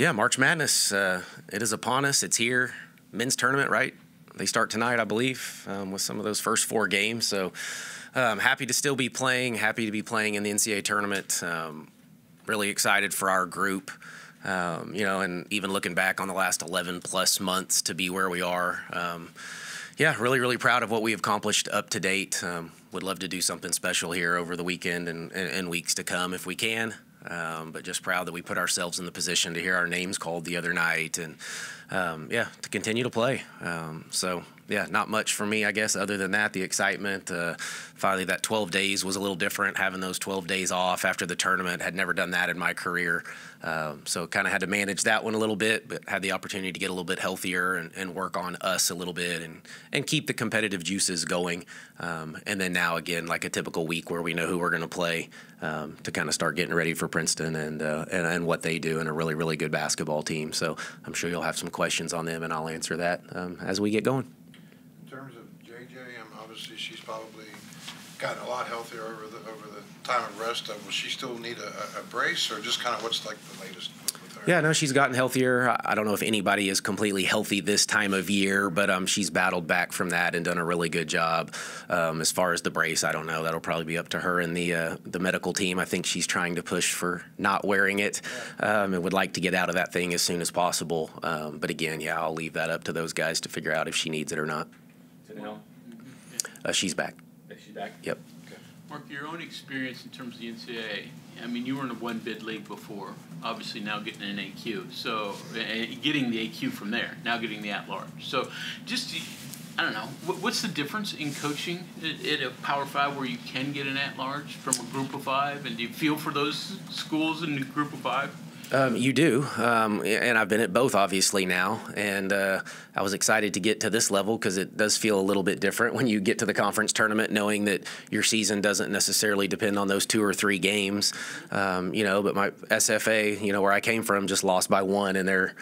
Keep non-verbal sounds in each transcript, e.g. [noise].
Yeah, March Madness. Uh, it is upon us. It's here. Men's tournament, right? They start tonight, I believe, um, with some of those first four games. So um, happy to still be playing. Happy to be playing in the NCAA tournament. Um, really excited for our group. Um, you know, and even looking back on the last 11 plus months to be where we are. Um, yeah, really, really proud of what we have accomplished up to date. Um, would love to do something special here over the weekend and, and, and weeks to come if we can. Um, but just proud that we put ourselves in the position to hear our names called the other night and um, yeah to continue to play. Um, so yeah not much for me i guess other than that the excitement uh, finally that 12 days was a little different having those 12 days off after the tournament had never done that in my career um, so kind of had to manage that one a little bit but had the opportunity to get a little bit healthier and, and work on us a little bit and, and keep the competitive juices going um, and then now again like a typical week where we know who we're going to play um, to kind of start getting ready for Princeton and, uh, and, and what they do and a really really good basketball team. So I'm sure you'll have some questions on them, and I'll answer that um, as we get going. In terms of JJ, she's probably gotten a lot healthier over the over the time of rest. Uh, will she still need a, a brace, or just kind of what's like the latest? With her? Yeah, no, she's gotten healthier. I don't know if anybody is completely healthy this time of year, but um, she's battled back from that and done a really good job. Um, as far as the brace, I don't know. That'll probably be up to her and the uh, the medical team. I think she's trying to push for not wearing it um, and would like to get out of that thing as soon as possible. Um, but again, yeah, I'll leave that up to those guys to figure out if she needs it or not. Uh, she's back. She's back? Yep. Mark, your own experience in terms of the NCAA, I mean, you were in a one bid league before, obviously now getting an AQ. So, getting the AQ from there, now getting the at large. So, just, I don't know, what's the difference in coaching at a Power Five where you can get an at large from a group of five? And do you feel for those schools in the group of five? Um, you do, um, and I've been at both obviously now, and uh, I was excited to get to this level because it does feel a little bit different when you get to the conference tournament, knowing that your season doesn't necessarily depend on those two or three games, um, you know. But my SFA, you know, where I came from, just lost by one in their,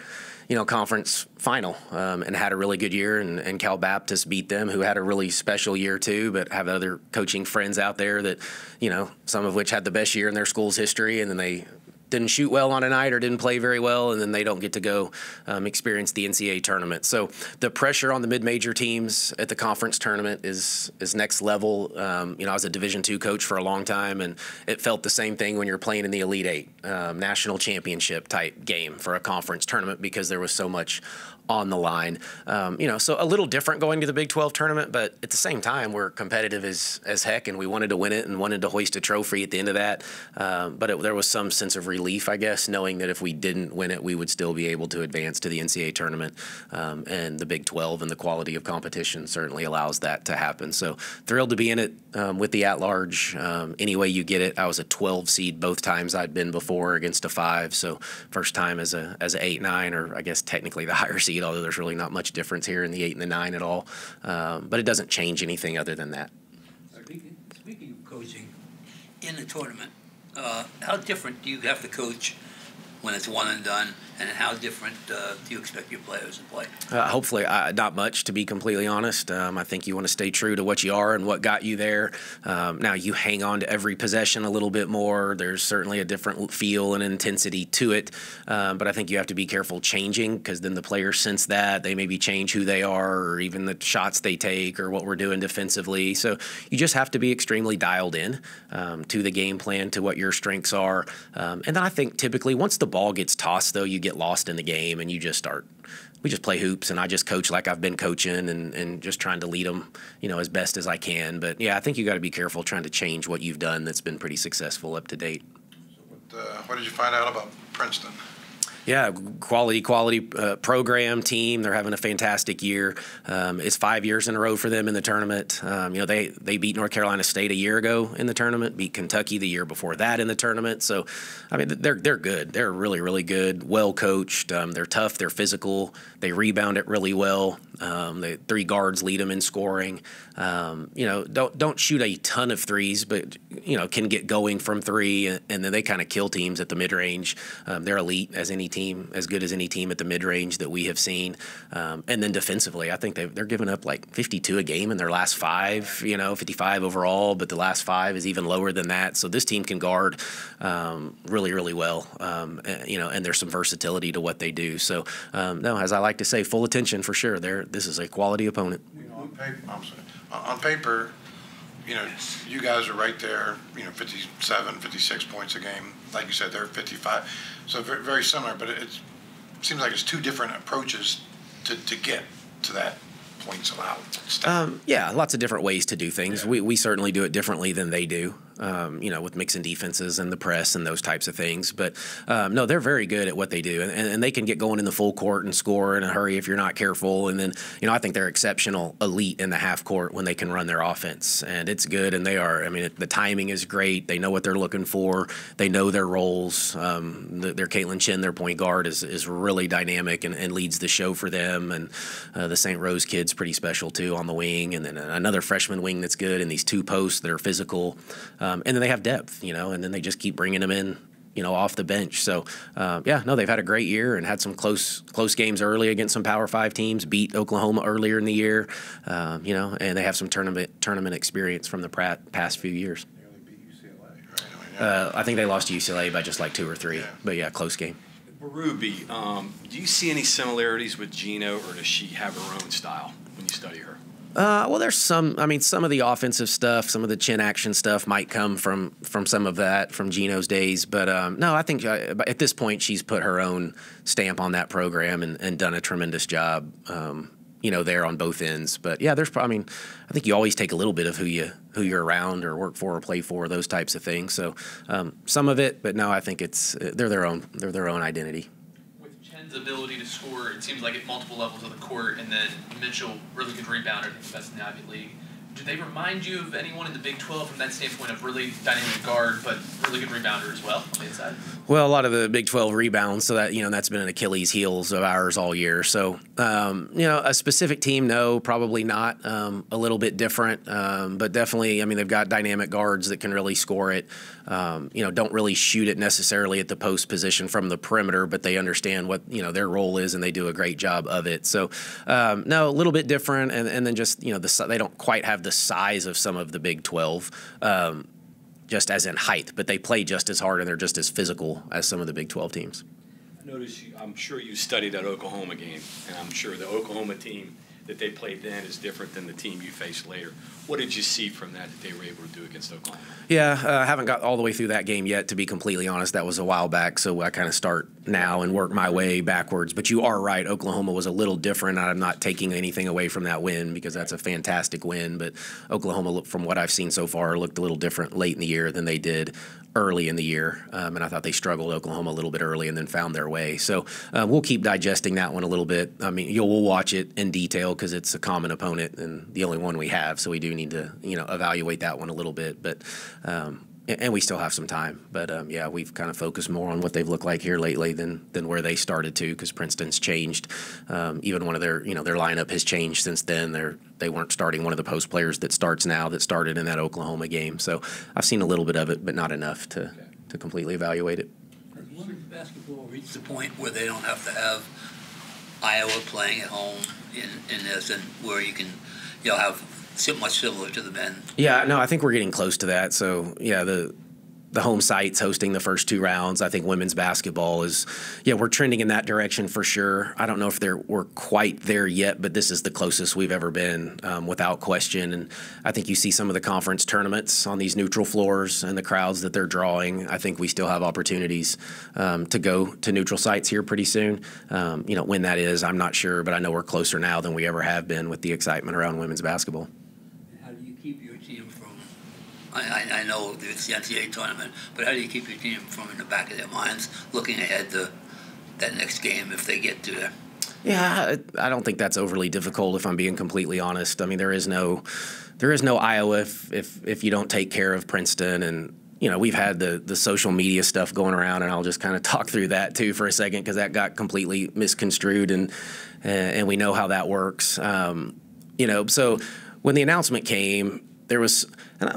you know, conference final, um, and had a really good year, and, and Cal Baptist beat them, who had a really special year too, but have other coaching friends out there that, you know, some of which had the best year in their school's history, and then they didn't shoot well on a night or didn't play very well, and then they don't get to go um, experience the NCAA tournament. So the pressure on the mid-major teams at the conference tournament is is next level. Um, you know, I was a Division two coach for a long time, and it felt the same thing when you're playing in the Elite Eight, um, national championship type game for a conference tournament because there was so much on the line. Um, you know, so a little different going to the Big 12 tournament, but at the same time, we're competitive as as heck, and we wanted to win it and wanted to hoist a trophy at the end of that. Um, but it, there was some sense of relief, I guess, knowing that if we didn't win it, we would still be able to advance to the NCAA tournament. Um, and the Big 12 and the quality of competition certainly allows that to happen. So thrilled to be in it um, with the at large. Um, any way you get it, I was a 12 seed both times I'd been before against a five. So first time as a as an eight nine, or I guess technically the [laughs] higher seed although there's really not much difference here in the eight and the nine at all. Um, but it doesn't change anything other than that. Speaking, speaking of coaching in the tournament, uh, how different do you have to coach when it's one and done and how different uh, do you expect your players to play? Uh, hopefully, uh, not much, to be completely honest. Um, I think you want to stay true to what you are and what got you there. Um, now, you hang on to every possession a little bit more. There's certainly a different feel and intensity to it, um, but I think you have to be careful changing because then the players sense that. They maybe change who they are or even the shots they take or what we're doing defensively. So you just have to be extremely dialed in um, to the game plan, to what your strengths are. Um, and then I think typically once the ball gets tossed, though, you get get lost in the game and you just start we just play hoops and I just coach like I've been coaching and, and just trying to lead them, you know, as best as I can. But yeah, I think you got to be careful trying to change what you've done that's been pretty successful up to date. So what, uh, what did you find out about Princeton? Yeah, quality, quality uh, program team. They're having a fantastic year. Um, it's five years in a row for them in the tournament. Um, you know, they they beat North Carolina State a year ago in the tournament, beat Kentucky the year before that in the tournament. So, I mean, they're they're good. They're really really good, well coached. Um, they're tough. They're physical. They rebound it really well. Um, the three guards lead them in scoring. Um, you know, don't don't shoot a ton of threes, but you know can get going from three, and, and then they kind of kill teams at the mid range. Um, they're elite as any team, as good as any team at the mid range that we have seen. Um, and then defensively, I think they they're giving up like 52 a game in their last five. You know, 55 overall, but the last five is even lower than that. So this team can guard um, really really well. Um, you know, and there's some versatility to what they do. So um, no, as I like to say, full attention for sure. They're this is a quality opponent. You know, on paper, on paper, you know, you guys are right there, you know, 57, 56 points a game. Like you said, they're 55. So very, very similar, but it, seems like it's two different approaches to, to get to that points allowed. Um, yeah, lots of different ways to do things. Yeah. We, we certainly do it differently than they do, um, you know, with mixing defenses and the press and those types of things. But um, no, they're very good at what they do, and, and they can get going in the full court and score in a hurry if you're not careful. And then, you know, I think they're exceptional elite in the half court when they can run their offense, and it's good. And they are, I mean, the timing is great. They know what they're looking for. They know their roles. Um, the, their Kaitlyn Chen, their point guard, is is really dynamic and, and leads the show for them. And uh, the St. Rose kid's pretty special too on the wing, and then another freshman wing that's good, and these two posts that are physical, and then they have depth, you know, and then they just keep bringing them in. You know, off the bench. So, uh, yeah, no, they've had a great year and had some close close games early against some Power Five teams. Beat Oklahoma earlier in the year, um, you know, and they have some tournament tournament experience from the past few years. They only beat UCLA, right? I. Uh, I think they lost to UCLA by just like two or three, Yeah. but yeah, close game. Ruby, um, do you see any similarities with Geno, or does she have her own style when you study her? Uh, well, there's some. I mean, some of the offensive stuff, some of the chin action stuff might come from from some of that from Geno's days. But um, no, I think uh, at this point she's put her own stamp on that program and, and done a tremendous job. Um, you know, there on both ends. But yeah, there's. I mean, I think you always take a little bit of who you who you're around or work for or play for, those types of things. So um, some of it, but no, I think it's they're their own they're their own identity. Chen's ability to score, it seems like at multiple levels of the court, and then Mitchell, really good rebounder, I think the best in the Ivy League. Do they remind you of anyone in the Big 12 from that standpoint of really dynamic guard, but really good rebounder as well on the inside? Well, a lot of the Big 12 rebounds, so that you know that's been an Achilles' heels of ours all year. So, um, you know, a specific team, no, probably not. Um, a little bit different, um, but definitely. I mean, they've got dynamic guards that can really score it. Um, you know, don't really shoot it necessarily at the post position from the perimeter, but they understand what you know their role is, and they do a great job of it. So, um, no, a little bit different, and, and then just you know the they don't quite have the size of some of the Big 12 um, just as in height, but they play just as hard and they're just as physical as some of the Big 12 teams. I noticed, you, I'm sure you studied that Oklahoma game, and I'm sure the Oklahoma team that they played then is different than the team you faced later. What did you see from that that they were able to do against Oklahoma? Yeah, uh, I haven't got all the way through that game yet, to be completely honest. That was a while back, so I kind of start now and work my way backwards. But you are right, Oklahoma was a little different. I'm not taking anything away from that win because that's a fantastic win. But Oklahoma, from what I've seen so far, looked a little different late in the year than they did early in the year. Um, and I thought they struggled Oklahoma a little bit early and then found their way. So uh, we'll keep digesting that one a little bit. I mean, you'll we'll watch it in detail because it's a common opponent and the only one we have. So we do need to you know evaluate that one a little bit. But um, and we still have some time, but um, yeah, we've kind of focused more on what they've looked like here lately than than where they started to, because Princeton's changed. Um, even one of their, you know, their lineup has changed since then. They're they weren't starting one of the post players that starts now that started in that Oklahoma game. So I've seen a little bit of it, but not enough to to completely evaluate it. Women's basketball reached the point where they don't have to have Iowa playing at home in, in this, and where you can, you know, have much similar to the men? Yeah, no, I think we're getting close to that. So yeah, the the home sites hosting the first two rounds. I think women's basketball is, yeah, we're trending in that direction for sure. I don't know if we're quite there yet, but this is the closest we've ever been, um, without question. And I think you see some of the conference tournaments on these neutral floors and the crowds that they're drawing. I think we still have opportunities um, to go to neutral sites here pretty soon. Um, you know, when that is, I'm not sure, but I know we're closer now than we ever have been with the excitement around women's basketball. How do you keep your team from? I, I, know it's the NCAA tournament, but how do you keep your team from in the back of their minds looking ahead to that next game if they get to there? Yeah, I I don't think that's overly difficult. If I'm being completely honest, I mean there is no, there is no Iowa if if, if you don't take care of Princeton, and you know, we've had the the social media stuff going around, and I'll just kind of talk through that too for a second because that got completely misconstrued, and and we know how that works. Um, you know, so when the announcement came, there was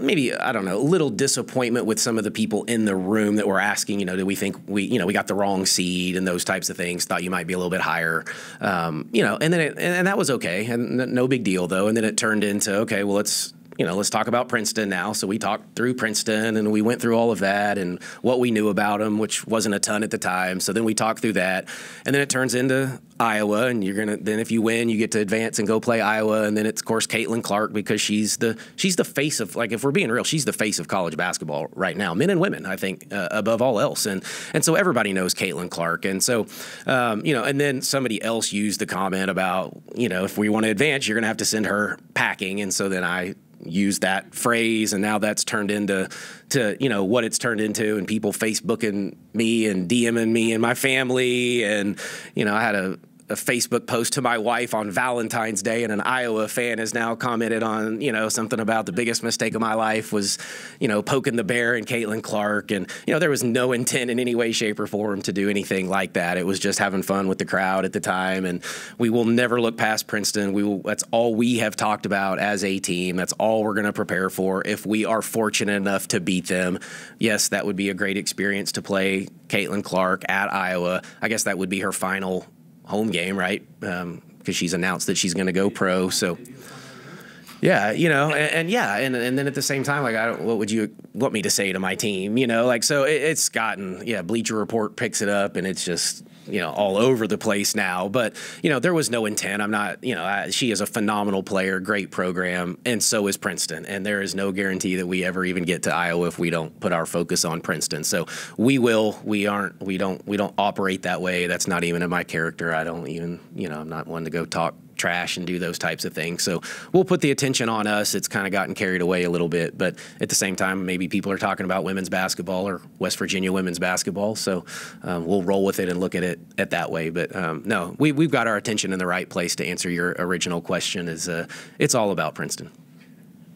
maybe I don't know a little disappointment with some of the people in the room that were asking, you know, do we think we, you know, we got the wrong seed and those types of things? Thought you might be a little bit higher, um, you know, and then it, and that was okay, and no big deal though. And then it turned into okay, well let's you know, let's talk about Princeton now. So we talked through Princeton and we went through all of that and what we knew about them, which wasn't a ton at the time. So then we talked through that. And then it turns into Iowa. And you're going to, then if you win, you get to advance and go play Iowa. And then it's, of course, Caitlin Clark because she's the, she's the face of, like, if we're being real, she's the face of college basketball right now, men and women, I think, uh, above all else. And, and so everybody knows Caitlin Clark. And so, um, you know, and then somebody else used the comment about, you know, if we want to advance, you're going to have to send her packing. And so then I, use that phrase, and now that's turned into to you know what it's turned into, and people Facebooking me and DMing me and my family, and you know I had a a Facebook post to my wife on Valentine's Day, and an Iowa fan has now commented on, you know, something about the biggest mistake of my life was, you know, poking the bear and Caitlin Clark. And, you know, there was no intent in any way, shape, or form to do anything like that. It was just having fun with the crowd at the time. And we will never look past Princeton. We will, that's all we have talked about as a team. That's all we're going to prepare for. If we are fortunate enough to beat them, yes, that would be a great experience to play Caitlin Clark at Iowa. I guess that would be her final home game, right? Because um, she's announced that she's going to go pro. So, yeah, you know, and, and, yeah, and and then at the same time, like, I don't, what would you want me to say to my team? You know, like, so it, it's gotten, yeah, Bleacher Report picks it up, and it's just you know all over the place now. But you know there was no intent. I'm not you know I, she is a phenomenal player, great program, and so is Princeton. And there is no guarantee that we ever even get to Iowa if we don't put our focus on Princeton. So we will. We aren't. We don't. We don't operate that way. That's not even in my character. I don't even you know I'm not one to go talk trash and do those types of things. So we'll put the attention on us. It's kind of gotten carried away a little bit, but at the same time, maybe people are talking about women's basketball or West Virginia women's basketball. So um, we'll roll with it and look at it at that way. But um, no, we, we've got our attention in the right place to answer your original question. Is uh, it's all about Princeton.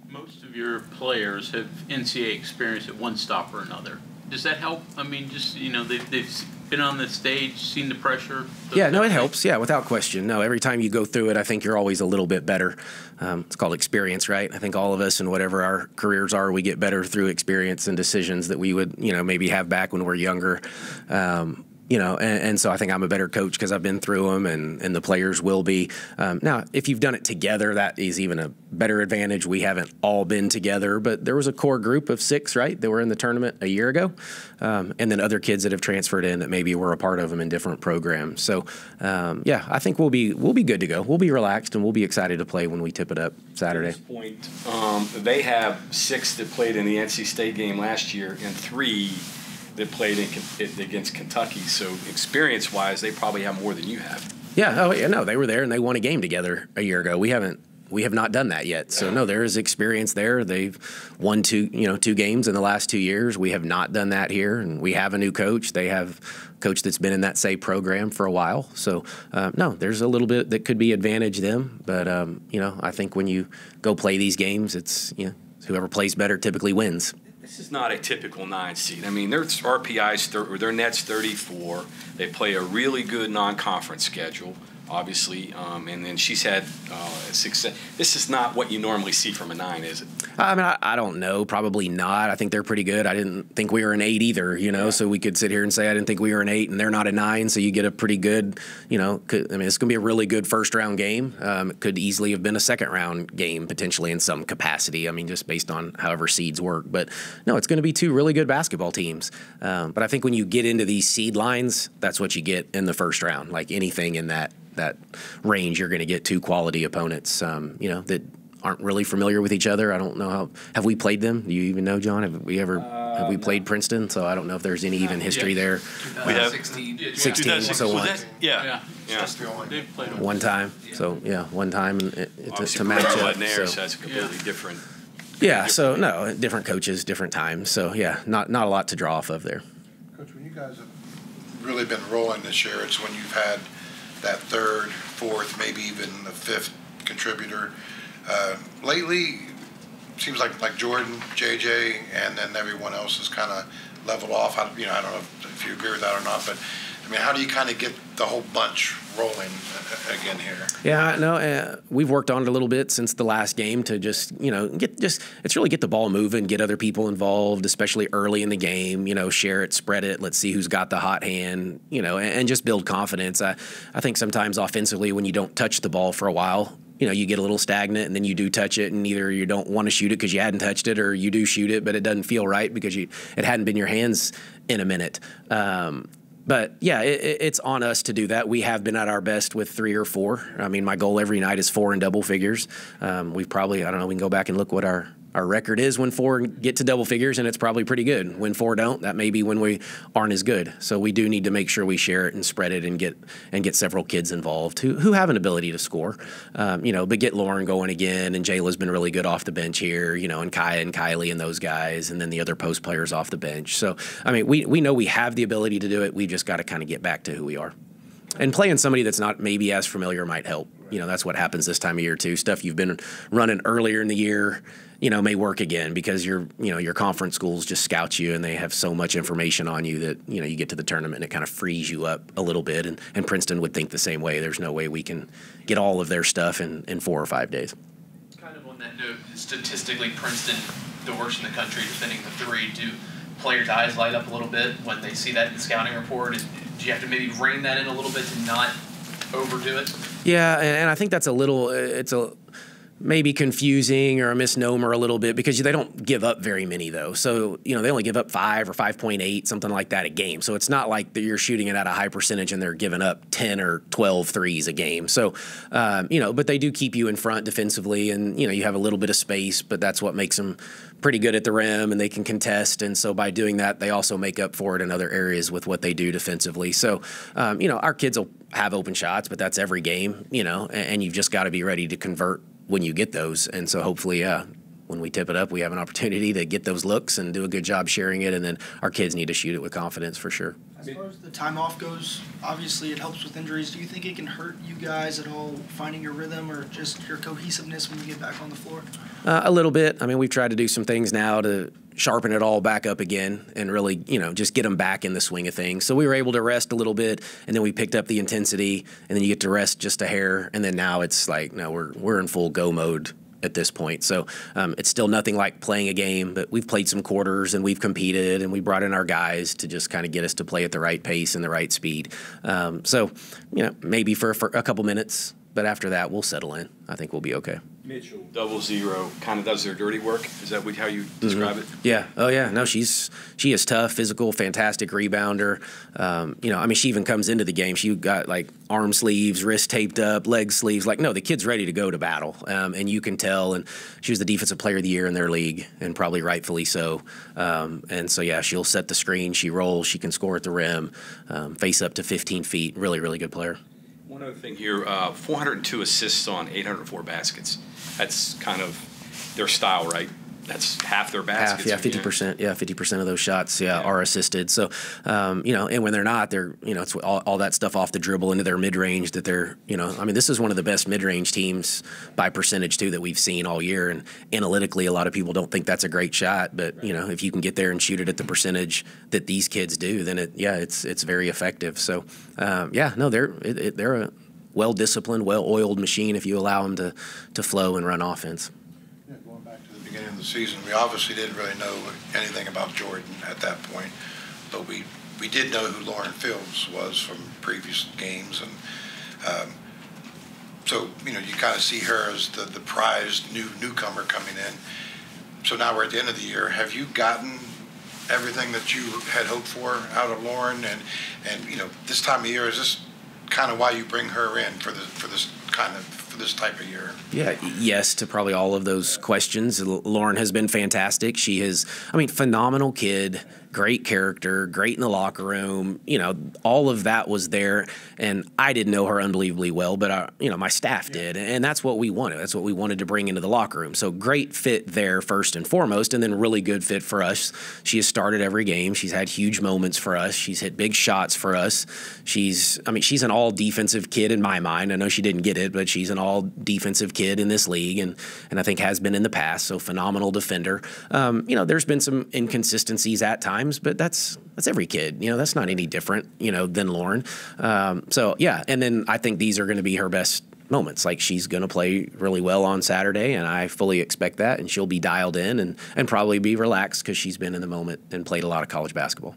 Most of your players have NCAA experience at one stop or another. Does that help? I mean, just you know, they've, they've been on the stage, seen the pressure? Yeah, no, it helps. Yeah, without question. No, every time you go through it, I think you're always a little bit better. Um, it's called experience, right? I think all of us and whatever our careers are, we get better through experience and decisions that we would, you know, maybe have back when we're younger. Um, you know, and, and, so I think I'm a better coach because I've been through them, and, and the players will be. Um, now, if you've done it together, that is even a better advantage. We haven't all been together, but there was a core group of six, right, that were in the tournament a year ago, um, and then other kids that have transferred in that maybe were a part of them in different programs. So, um, yeah, I think we'll be we'll be good to go. We'll be relaxed and we'll be excited to play when we tip it up Saturday. Point, um, they have six that played in the NC State game last year and three that played in, against Kentucky. So experience wise, they probably have more than you have. Yeah. Oh, yeah. No, they were there and they won a game together a year ago. We haven't. We have not done that yet. So no, there is experience there. They've won two, you know, two games in the last two years. We have not done that here, and we have a new coach. They have a coach that's been in that say program for a while. So um, no, there's a little bit that could be advantage them. But um, you know, I think when you go play these games, it's you know whoever plays better typically wins. This is not a typical nine seed. I mean, their RPI's thir- their net's 34. They play a really good non-conference schedule obviously. Um, and then she's had uh, success. This is not what you normally see from a nine, is it? I mean, I, I, don't know. Probably not. I think they're pretty good. I didn't think we were an eight either, you know, yeah. so we could sit here and say I didn't think we were an eight and they're not a nine. So you get a pretty good, you know, could, I mean, it's going to be a really good first round game. Um, it could easily have been a second round game potentially in some capacity. I mean, just based on however seeds work. But no, it's going to be two really good basketball teams. Um, but I think when you get into these seed lines, that's what you get in the first round. Like anything in that that range, you're going to get two quality opponents. Um, you know that aren't really familiar with each other. I don't know how have we played them. Do you even know, John? Have we ever uh, have we played no. Princeton? So I don't know if there's any even history yeah. there. We have 16, 16 so one. Yeah, yeah. yeah. They've played them. one time. So yeah, one time it, it, to, to match up. so. so that's completely different. Yeah, so no, different coaches, different times. So yeah, not not a lot to draw off of there. Coach, when you guys have really been rolling this year, it's when you've had that third, fourth, maybe even the fifth contributor. Uh, lately, seems like like Jordan, JJ, and then everyone else is kind of leveled off. I, you know, I don't know if, if you agree with that or not, but I mean, how do you kind of get the whole bunch rolling again here? Yeah, no, uh, we've worked on it a little bit since the last game to just you know get just it's really get the ball moving, get other people involved, especially early in the game. You know, share it, spread it. Let's see who's got the hot hand. You know, and, and just build confidence. I I think sometimes offensively when you don't touch the ball for a while, you know, you get a little stagnant and then you do touch it and either you don't want to shoot it because you hadn't touched it or you do shoot it, but it doesn't feel right because you it hadn't been your hands in a minute. Um, but yeah, it, it's on us to do that. We have been at our best with three or four. I mean, my goal every night is four in double figures. Um, we've probably, I don't know, we can go back and look what our our record is when four get to double figures, and it's probably pretty good. When four don't, that may be when we aren't as good. So we do need to make sure we share it and spread it and get and get several kids involved who, who have an ability to score. Um, you know, but get Lauren going again, and Jayla's been really good off the bench here. You know, and Kyah and Kylee and those guys, and then the other post players off the bench. So I mean, we we know we have the ability to do it. We just got to kind of get back to who we are. And playing somebody that's not maybe as familiar might help. You know, that's what happens this time of year too. Stuff you've been running earlier in the year you know may work again because your you know your conference schools just scout you and they have so much information on you that you know you get to the tournament and it kind of frees you up a little bit. And, and Princeton would think the same way. There's no way we can get all of their stuff in, in four or five days. Kind of on that note statistically Princeton the worst in the country defending the three. Do players eyes light up a little bit when they see that in the scouting report? And do you have to maybe rein that in a little bit to not overdo it? Yeah and I think that's a little uh, it's a maybe confusing or a misnomer a little bit because they don't give up very many though. So you know they only give up five or five point eight something like that a game. So it's not like you're shooting it at a high percentage and they're giving up 10 or 12 threes a game. So um, you know, but they do keep you in front defensively, and you know you have a little bit of space, but that's what makes them pretty good at the rim and they can contest. And so by doing that, they also make up for it in other areas with what they do defensively. So um, you know our kids will have open shots, but that's every game. You know, and, and you've just got to be ready to convert when you get those. And so hopefully, yeah, when we tip it up, we have an opportunity to get those looks and do a good job sharing it. And then our kids need to shoot it with confidence for sure. As far as the time off goes, obviously it helps with injuries. Do you think it can hurt you guys at all finding your rhythm or just your cohesiveness when you get back on the floor? Uh, a little bit. I mean, we've tried to do some things now to sharpen it all back up again and really, you know, just get them back in the swing of things. So we were able to rest a little bit, and then we picked up the intensity, and then you get to rest just a hair, and then now it's like, no, we're we're in full go mode at this point. So um, it's still nothing like playing a game, but we've played some quarters and we've competed and we brought in our guys to just kind of get us to play at the right pace and the right speed. Um, so, you know, maybe for, for a couple minutes, but after that, we'll settle in. I think we'll be okay. Mitchell, double zero, kind of does their dirty work. Is that how you describe mm-hmm. it? Yeah. Oh, yeah. No, she's she is tough, physical, fantastic rebounder. Um, you know, I mean, she even comes into the game. She got like arm sleeves, wrist taped up, leg sleeves. Like, no, the kid's ready to go to battle, um, and you can tell. And she was the defensive player of the year in their league, and probably rightfully so. Um, and so, yeah, she'll set the screen. She rolls. She can score at the rim, um, face up to 15 feet. Really, really good player. One other thing here: uh, 402 assists on 804 baskets that's kind of their style, right? That's half their baskets. Half, yeah, fifty percent. Yeah, fifty percent of those shots, yeah, yeah. are assisted. So, um, you know, and when they're not, they're you know, it's all, all that stuff off the dribble into their mid range that they're you know, I mean, this is one of the best mid range teams by percentage too that we've seen all year. And analytically, a lot of people don't think that's a great shot, but right. you know, if you can get there and shoot it at the percentage that these kids do, then it yeah, it's it's very effective. So, um, yeah, no, they're it, it, they're a well disciplined, well oiled machine if you allow them to, to flow and run offense. Yeah, going back to the beginning the season, we obviously didn't really know anything about Jordan at that point, but we, we did know who Lauren Fields was from previous games. And um, so, you know, you kind of see her as the, the prized new newcomer coming in. So now we're at the end of the year. Have you gotten everything that you had hoped for out of Lauren? And, and you know, this time of year, is this kind of why you bring her in for the for this kind of for this type of year. Yeah, yes to probably all of those questions. Lauren has been fantastic. She has, I mean, phenomenal kid great character, great in the locker room. You know, all of that was there. And I didn't know her unbelievably well, but, I, you know, my staff did. And that's what we wanted. That's what we wanted to bring into the locker room. So great fit there, first and foremost, and then really good fit for us. She has started every game. She's had huge moments for us. She's hit big shots for us. She's, I mean, she's an all defensive kid in my mind. I know she didn't get it, but she's an all defensive kid in this league. And, and I think has been in the past. So phenomenal defender. Um, you know, there's been some inconsistencies at times, but that's that's every kid. You know, that's not any different. You know, than Lauren. Um, so yeah, and then I think these are going to be her best moments. Like she's going to play really well on Saturday, and I fully expect that. And she'll be dialed in and, and probably be relaxed because she's been in the moment and played a lot of college basketball.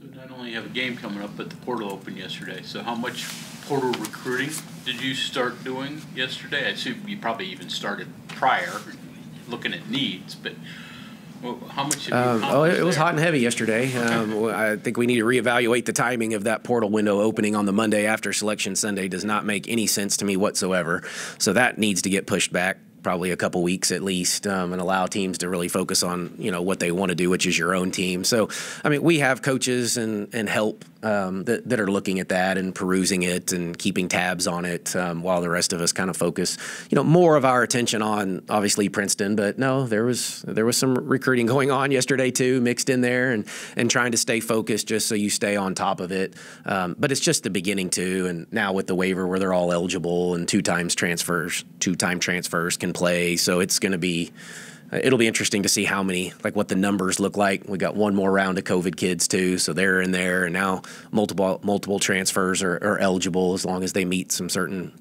So not only have a game coming up, but the portal opened yesterday. So how much portal recruiting did you start doing yesterday? I assume you probably even started prior, looking at needs, but well, how much Um, oh, it was hot and heavy yesterday. Um, I think we need to reevaluate the timing of that portal window opening on the Monday after Selection Sunday. Does not make any sense to me whatsoever. So that needs to get pushed back probably a couple weeks at least, um, and allow teams to really focus on you know what they want to do, which is your own team. So, I mean, we have coaches and and help um, that that are looking at that and perusing it and keeping tabs on it, um, while the rest of us kind of focus, you know, more of our attention on obviously Princeton. But no, there was there was some recruiting going on yesterday too, mixed in there, and and trying to stay focused just so you stay on top of it. Um, but it's just the beginning too, and now with the waiver where they're all eligible and two times transfers, two time transfers can play, so it's going to be. It'll be interesting to see how many, like what the numbers look like. We got one more round of COVID kids too, so they're in there, and now multiple multiple transfers are, are eligible as long as they meet some certain,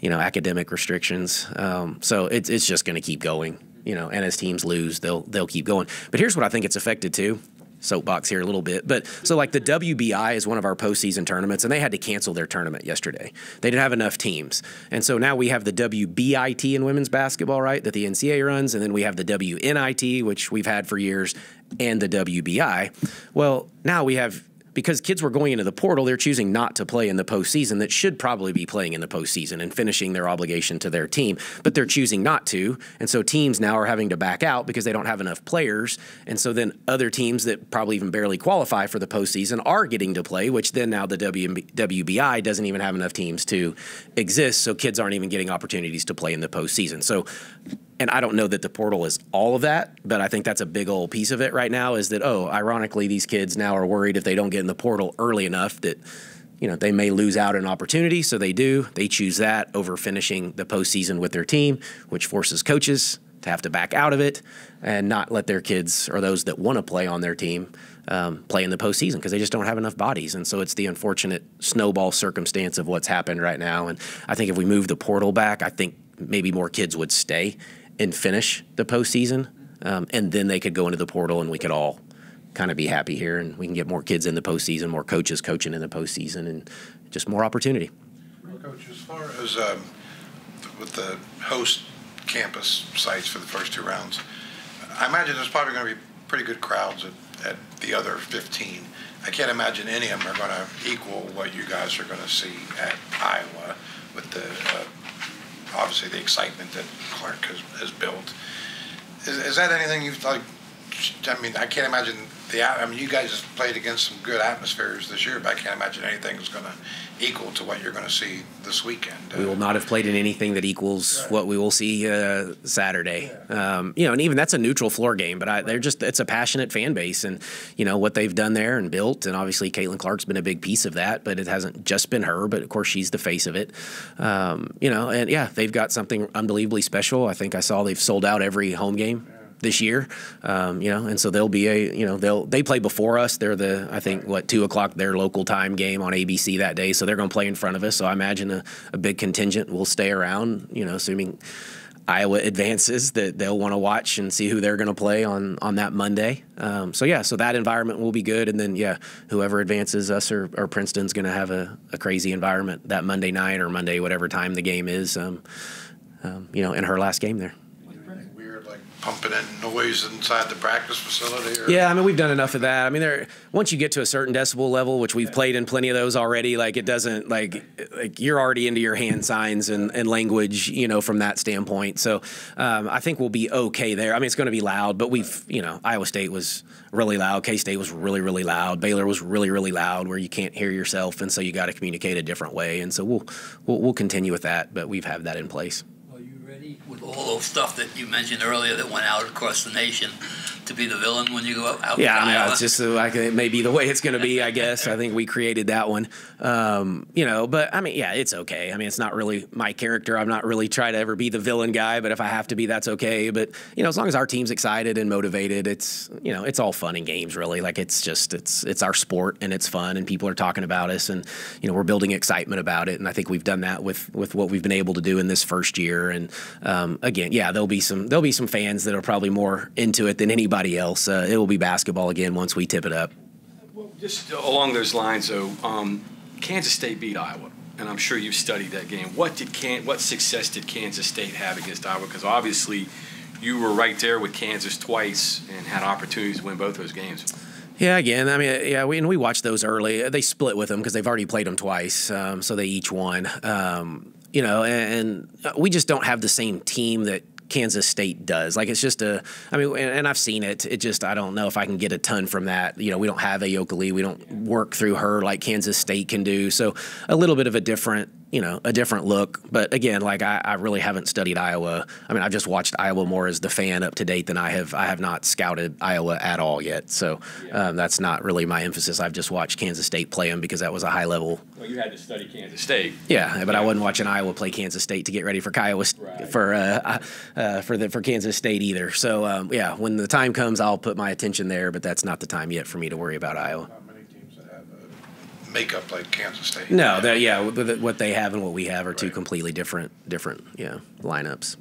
you know, academic restrictions. Um, so it's it's just going to keep going, you know. And as teams lose, they'll they'll keep going. But here's what I think it's affected too soapbox here a little bit. But so like the WBI is one of our postseason tournaments, and they had to cancel their tournament yesterday. They didn't have enough teams, and so now we have the WBIT in women's basketball, right? That the NCAA runs, and then we have the WNIT, which we've had for years, and the WBI. Well, now we have. Because kids were going into the portal, they're choosing not to play in the postseason that should probably be playing in the postseason and finishing their obligation to their team, but they're choosing not to. And so teams now are having to back out because they don't have enough players. And so then other teams that probably even barely qualify for the postseason are getting to play, which then now the WB, WBI doesn't even have enough teams to exist. So kids aren't even getting opportunities to play in the postseason. So and I don't know that the portal is all of that, but I think that's a big old piece of it right now is that, oh, ironically, these kids now are worried if they don't get in the portal early enough that, you know, they may lose out an opportunity. So they do. They choose that over finishing the postseason with their team, which forces coaches to have to back out of it and not let their kids or those that want to play on their team um, play in the postseason because they just don't have enough bodies. And so it's the unfortunate snowball circumstance of what's happened right now. And I think if we move the portal back, I think maybe more kids would stay and finish the postseason, um, and then they could go into the portal, and we could all kind of be happy here, and we can get more kids in the postseason, more coaches coaching in the postseason, and just more opportunity. Coach, as far as um, with the host campus sites for the first two rounds, I imagine there's probably going to be pretty good crowds at, at the other 15. I can't imagine any of them are going to equal what you guys are going to see at Iowa with the uh, obviously the excitement that Clark has, has built. Is, is that anything you've like? I mean, I can't imagine the. I mean, you guys have played against some good atmospheres this year, but I can't imagine anything is going to equal to what you're going to see this weekend. We will not have played in anything that equals what we will see uh, Saturday. Um, you know, and even that's a neutral floor game, but I, they're just it's a passionate fan base, and you know what they've done there and built, and obviously Caitlin Clark's been a big piece of that, but it hasn't just been her, but of course she's the face of it. Um, you know, and yeah, they've got something unbelievably special. I think I saw they've sold out every home game this year. Um, you know, and so they'll be a you know they'll they play before us. They're the I think what two o'clock their local time game on ABC that day, so they're going to play in front of us. So I imagine a, a big contingent will stay around. You know, assuming. Iowa advances that they'll want to watch and see who they're going to play on on that Monday. Um, so yeah, so that environment will be good, and then yeah, whoever advances us or, or Princeton's going to have a, a crazy environment that Monday night or Monday whatever time the game is. Um, um, you know, in her last game there. Weird, like pumping in noise inside the practice facility. Or, Yeah, I mean we've done enough of that. I mean, there once you get to a certain decibel level, which we've played in plenty of those already, like it doesn't like like you're already into your hand signs and, and language, you know, from that standpoint. So um, I think we'll be okay there. I mean, it's going to be loud, but we've you know Iowa State was really loud, K State was really really loud, Baylor was really really loud, where you can't hear yourself, and so you got to communicate a different way. And so we'll, we'll we'll continue with that, but we've have that in place. With all those stuff that you mentioned earlier that went out across the nation to be the villain when you go out? out Yeah, mean, it's just uh, like it may be the way it's going to be. I guess I think we created that one, um, you know. But I mean, yeah, it's okay. I mean, it's not really my character. I'm not really trying to ever be the villain guy. But if I have to be, that's okay. But you know, as long as our team's excited and motivated, it's you know, it's all fun and games, really. Like it's just it's it's our sport and it's fun and people are talking about us and you know we're building excitement about it. And I think we've done that with with what we've been able to do in this first year. And um, again, yeah, there'll be some there'll be some fans that are probably more into it than anybody else. Uh, it will be basketball again once we tip it up. Well, just along those lines, though, um, Kansas State beat Iowa, and I'm sure you've studied that game. What did Can- What success did Kansas State have against Iowa? Because obviously, you were right there with Kansas twice and had opportunities to win both those games. Yeah, again, I mean, yeah, we, and we watched those early. They split with them because they've already played them twice, um, so they each won. Um, you know, and, and we just don't have the same team that Kansas State does. Like it's just a, I mean, and, I've seen it. It just I don't know if I can get a ton from that. You know, we don't have Ayoka Lee. We don't work through her like Kansas State can do. So a little bit of a different, you know, a different look. But again, like I, I really haven't studied Iowa. I mean, I've just watched Iowa more as the fan up to date than I have. I have not scouted Iowa at all yet. So um, that's not really my emphasis. I've just watched Kansas State play them because that was a high level. Well, you had to study Kansas State. Yeah, but I wasn't watching Iowa play Kansas State to get ready for Kiowa Right. for uh, uh, for the for Kansas State either. So um, yeah, when the time comes, I'll put my attention there. But that's not the time yet for me to worry about Iowa. Not many teams that have a makeup like Kansas State. No, that yeah, what what they have and what we have are two completely different different yeah lineups.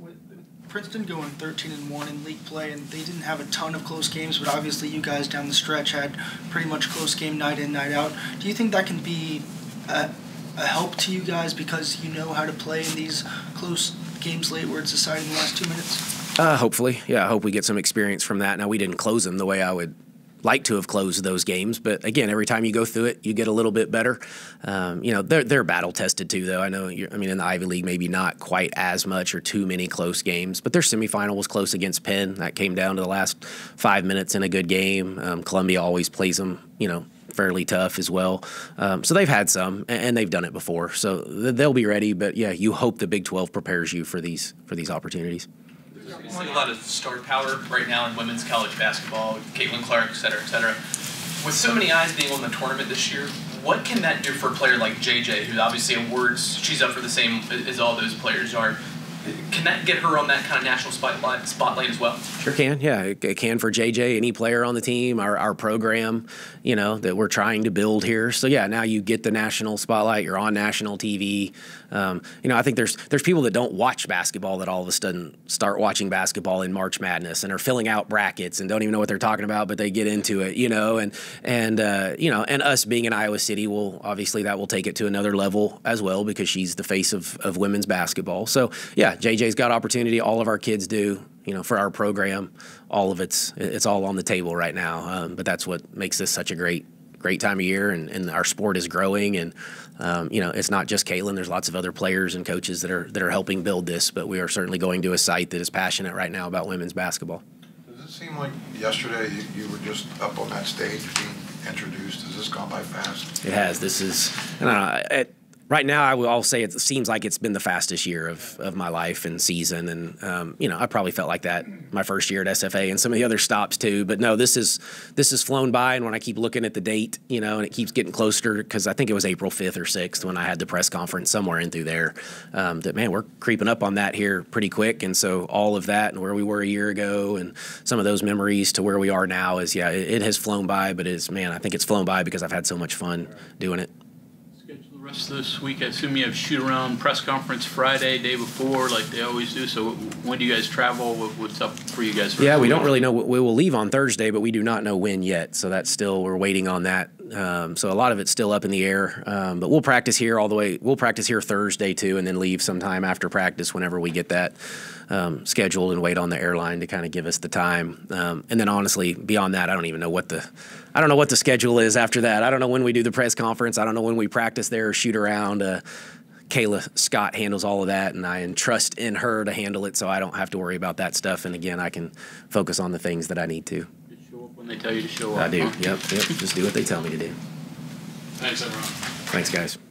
Princeton going 13 and 1 in league play, and they didn't have a ton of close games, but obviously you guys down the stretch had pretty much close game night in, night out. Do you think that can be a, a help to you guys because you know how to play in these close games late where it's decided in the last two minutes? Uh, hopefully, yeah. I hope we get some experience from that. Now we didn't close them the way I would like to have closed those games, but again, every time you go through it, you get a little bit better. Um, you know, they're they're battle tested too, though. I know. I mean, in the Ivy League, maybe not quite as much or too many close games, but their semifinal was close against Penn. That came down to the last five minutes in a good game. Um, Columbia always plays them. You know. Fairly tough as well, um, so they've had some, and, they've done it before, so they'll be ready. But yeah, you hope the Big Twelve prepares you for these for these opportunities. We see a lot of star power right now in women's college basketball, Caitlin Clark, et cetera, et cetera. With so many eyes being on the tournament this year, what can that do for a player like JJ, who obviously awards, she's up for the same as all those players are? Can that get her on that kind of national spotlight, spotlight as well? Sure can. Yeah, it, it can for JJ, any player on the team, our, our program, you know, that we're trying to build here. So yeah, now you get the national spotlight. You're on national TV. Um, you know, I think there's there's people that don't watch basketball that all of a sudden start watching basketball in March Madness and are filling out brackets and don't even know what they're talking about, but they get into it. You know, and and uh, you know, and us being in Iowa City will obviously that will take it to another level as well because she's the face of of women's basketball. So yeah, JJ's got opportunity. All of our kids do you know, for our program, all of it's it's all on the table right now. Um, but that's what makes this such a great great time of year, and, and our sport is growing. And um, you know, it's not just Caitlin. There's lots of other players and coaches that are that are helping build this. But we are certainly going to a site that is passionate right now about women's basketball. Does it seem like yesterday you, you were just up on that stage being introduced? Has this gone by fast? It has. This is, it, right now I will I'll say it seems like it's been the fastest year of, of my life and season, and um, you know I probably felt like that my first year at SFA and some of the other stops too. But no, this is this has flown by, and when I keep looking at the date, you know, and it keeps getting closer because I think it was April fifth or sixth when I had the press conference somewhere in through there. Um, that man, we're creeping up on that here pretty quick, and so all of that and where we were a year ago, and some of those memories to where we are now is yeah, it, it has flown by, but it's man, I think it's flown by because I've had so much fun doing it. Rest of this week. I assume you have shoot around press conference Friday, day before, like they always do. So when do you guys travel? What's up for you guys? for Yeah, we don't really know. We will leave on Thursday, but we do not know when yet. So that's still we're waiting on that. Um, so a lot of it's still up in the air. Um, but we'll practice here all the way. We'll practice here Thursday too, and then leave sometime after practice whenever we get that um, scheduled and wait on the airline to kind of give us the time. Um, and then honestly, beyond that, I don't even know what the I don't know what the schedule is after that. I don't know when we do the press conference. I don't know when we practice there or shoot around. Uh, Kayla Scott handles all of that, and I entrust in her to handle it, so I don't have to worry about that stuff. And again, I can focus on the things that I need to. Just show up when they tell you to show up. I do. huh? Yep. Yep. Just do what they tell me to do. Thanks, everyone. Thanks, guys.